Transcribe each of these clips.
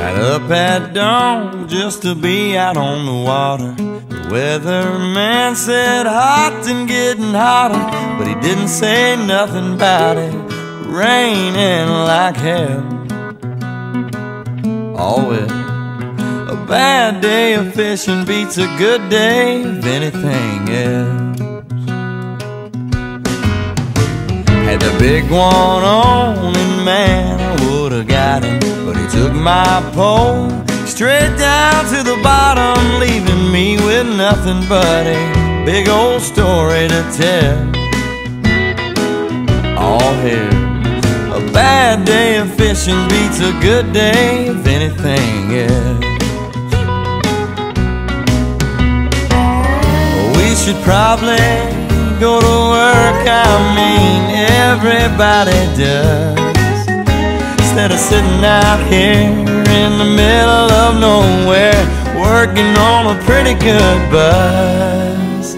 Got up at dawn just to be out on the water. The weatherman said hot and getting hotter, but he didn't say nothing about it. Raining like hell. Well. A bad day of fishing beats a good day of anything else. Had the big one on, and man, my pole straight down to the bottom, leaving me with nothing but a big old story to tell. All here. A bad day of fishing beats a good day of anything else. We should probably go to work, I mean, everybody does. Of sitting out here in the middle of nowhere, working on a pretty good buzz.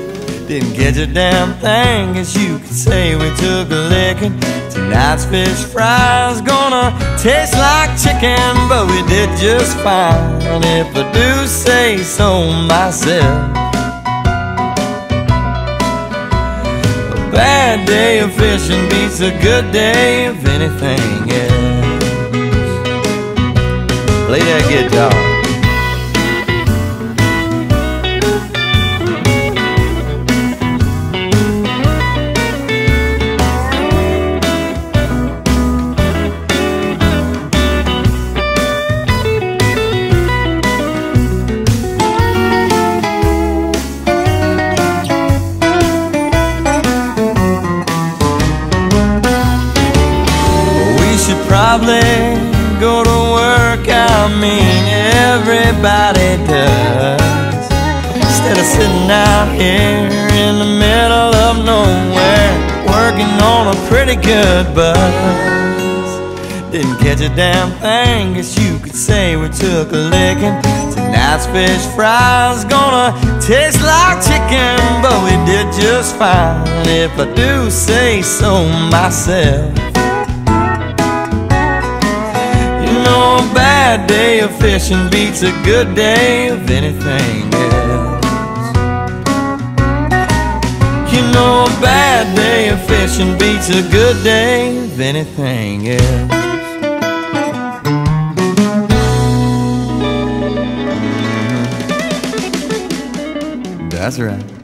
Didn't get a damn thing, as you could say we took a licking. Tonight's fish fry's gonna taste like chicken, but we did just fine, if I do say so myself. A bad day of fishing beats a good day of anything else. Guitar. should probably go to work. I mean, everybody does. Instead of sitting out here in the middle of nowhere, working on a pretty good buzz. Didn't catch a damn thing, guess you could say we took a licking. Tonight's fish fry's gonna taste like chicken, but we did just fine, if I do say so myself. A bad day of fishing beats a good day of anything else. You know, a bad day of fishing beats a good day of anything else. That's right.